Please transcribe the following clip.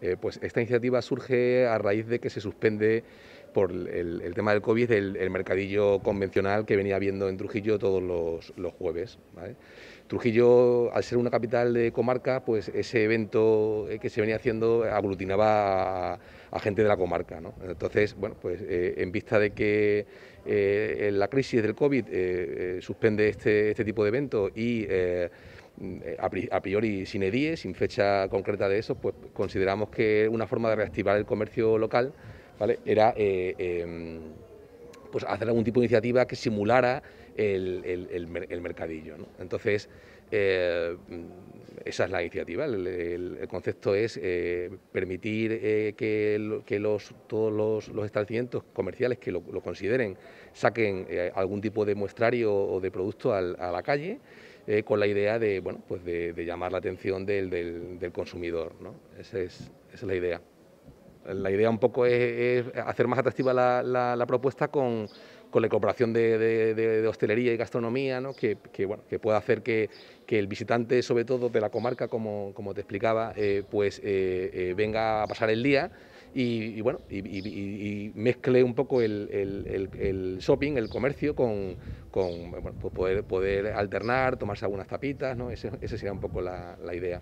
Eh, pues esta iniciativa surge a raíz de que se suspende por el, tema del COVID el, mercadillo convencional que venía habiendo en Trujillo todos los, jueves. Trujillo, al ser una capital de comarca, pues ese evento eh, que se venía haciendo aglutinaba a, gente de la comarca. Entonces, bueno, pues eh, en vista de que la crisis del COVID suspende este, este, tipo de eventos y eh, a priori sin edie, sin fecha concreta de eso, pues consideramos que una forma de reactivar el comercio local ¿vale? era eh, em, pues hacer algún tipo de iniciativa que simulara el, mercadillo. Entonces, eh, esa es la iniciativa. El, concepto es permitir que, los, todos los, establecimientos comerciales que lo, consideren saquen algún tipo de muestrario o de producto a la calle eh, con la idea de, bueno, pues de, llamar la atención del, consumidor. ¿no? Esa, es, la idea. La idea un poco es, hacer más atractiva la, propuesta con, la incorporación de, hostelería y gastronomía, ¿no? que, bueno, que pueda hacer que, el visitante, sobre todo de la comarca, como, te explicaba, eh, pues eh, venga a pasar el día y, bueno, y, mezcle un poco el, shopping, el comercio, con, con pues poder, poder alternar, tomarse algunas tapitas, ¿no? Esa sería un poco la idea.